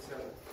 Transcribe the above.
7.